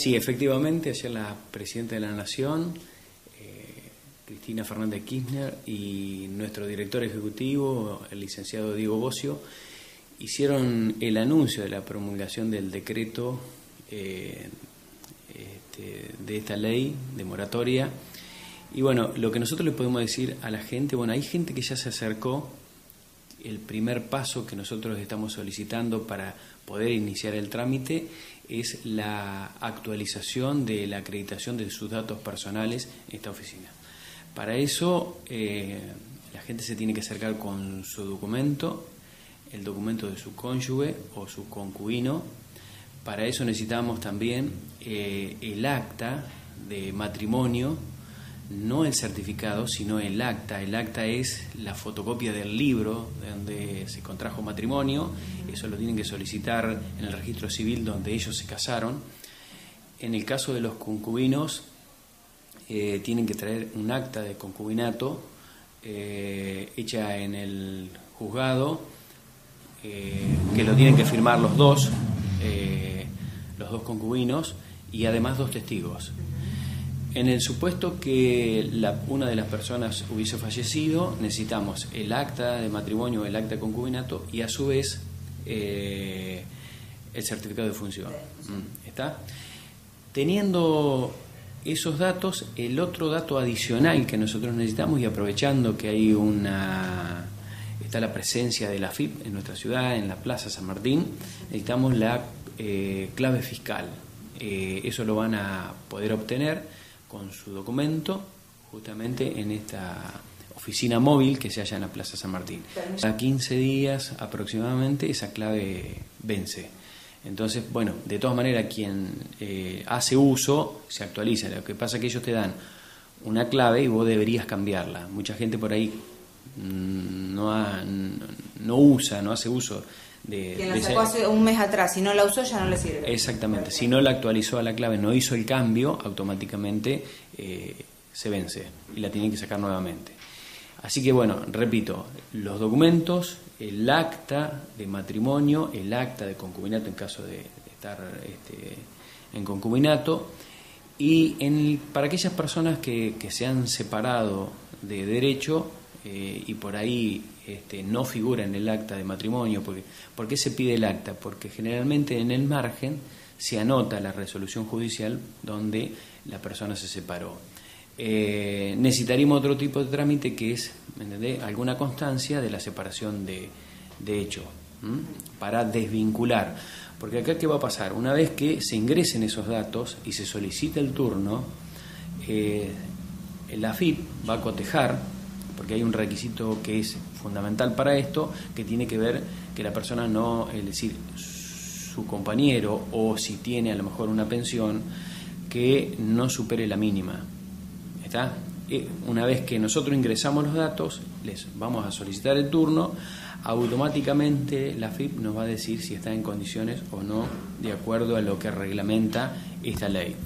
Sí, efectivamente, ayer la Presidenta de la Nación, eh, Cristina Fernández Kirchner, y nuestro director ejecutivo, el licenciado Diego Bocio, hicieron el anuncio de la promulgación del decreto eh, este, de esta ley de moratoria. Y bueno, lo que nosotros le podemos decir a la gente, bueno, hay gente que ya se acercó, el primer paso que nosotros estamos solicitando para poder iniciar el trámite es la actualización de la acreditación de sus datos personales en esta oficina. Para eso eh, la gente se tiene que acercar con su documento, el documento de su cónyuge o su concubino. Para eso necesitamos también eh, el acta de matrimonio no el certificado, sino el acta. El acta es la fotocopia del libro donde se contrajo matrimonio, eso lo tienen que solicitar en el registro civil donde ellos se casaron. En el caso de los concubinos, eh, tienen que traer un acta de concubinato eh, hecha en el juzgado, eh, que lo tienen que firmar los dos, los dos concubinos, y además dos testigos. En el supuesto que la, una de las personas hubiese fallecido, necesitamos el acta de matrimonio, el acta de concubinato y a su vez eh, el certificado de función. Mm, ¿Está? Teniendo esos datos, el otro dato adicional que nosotros necesitamos y aprovechando que hay una está la presencia de la FIP en nuestra ciudad, en la Plaza San Martín, necesitamos la eh, clave fiscal. Eh, eso lo van a poder obtener con su documento justamente en esta oficina móvil que se halla en la Plaza San Martín. A 15 días aproximadamente esa clave vence. Entonces, bueno, de todas maneras quien eh, hace uso se actualiza. Lo que pasa es que ellos te dan una clave y vos deberías cambiarla. Mucha gente por ahí mm, no, no usa, no hace uso quien la sacó hace un mes atrás, si no la usó ya no le sirve. Exactamente, si no la actualizó a la clave, no hizo el cambio, automáticamente eh, se vence y la tienen que sacar nuevamente. Así que bueno, repito, los documentos, el acta de matrimonio, el acta de concubinato en caso de, estar este, en concubinato, y en, para aquellas personas que, que se han separado de derecho, eh, y por ahí este, no figura en el acta de matrimonio. Porque, ¿Por qué se pide el acta? Porque generalmente en el margen se anota la resolución judicial donde la persona se separó. Eh, necesitaríamos otro tipo de trámite que es alguna constancia de la separación de, de hecho, para desvincular. Porque acá, ¿qué va a pasar? Una vez que se ingresen esos datos y se solicita el turno, eh, la FIP va a cotejar porque hay un requisito que es fundamental para esto, que tiene que ver que la persona no, es decir, su compañero o si tiene a lo mejor una pensión, que no supere la mínima. ¿Está? Una vez que nosotros ingresamos los datos, les vamos a solicitar el turno, automáticamente la FIP nos va a decir si está en condiciones o no de acuerdo a lo que reglamenta esta ley.